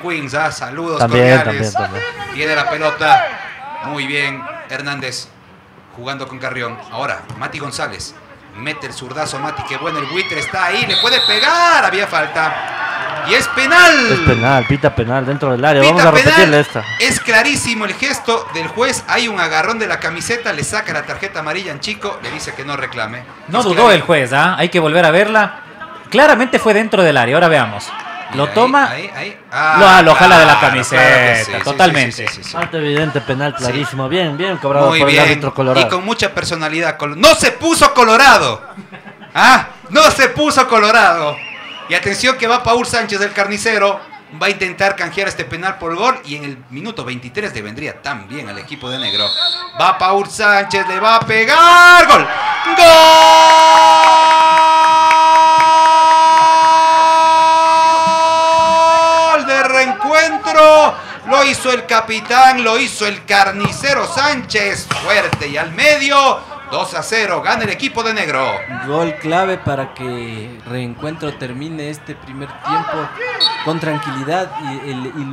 Queens, ¿ah? saludos También, cordiales. también, también. Tiene la pelota. Muy bien, Hernández jugando con Carrión. Ahora, Mati González. Mete el zurdazo Mati, que bueno, el buitre está ahí, le puede pegar, había falta. Y es penal. Es penal, pita penal dentro del área. Pita Vamos a penal. repetirle esta. Es clarísimo el gesto del juez. Hay un agarrón de la camiseta, le saca la tarjeta amarilla en chico, le dice que no reclame. No Es dudó clarísimo. el juez, ¿ah? Hay que volver a verla. Claramente fue dentro del área, ahora veamos. Lo Ahí, toma, ahí, ahí. lo, lo jala de la claro, camiseta, claro sí, totalmente. sí, sí, sí, sí. Falta evidente, penal clarísimo. Bien, bien cobrado Muy por bien. el árbitro colorado. Y con mucha personalidad. No se puso colorado. ¿Ah? No se puso colorado. Y atención que va Paul Sánchez del carnicero. Va a intentar canjear este penal por gol. Y en el minuto 23 le vendría tan bien al equipo de negro. Va Paul Sánchez, le va a pegar. ¡Gol! ¡Gol! De reencuentro. Lo hizo el capitán, lo hizo el carnicero Sánchez. Fuerte y al medio. 2 a 0. Gana el equipo de negro. Gol clave para que Reencuentro termine este primer tiempo con tranquilidad y, y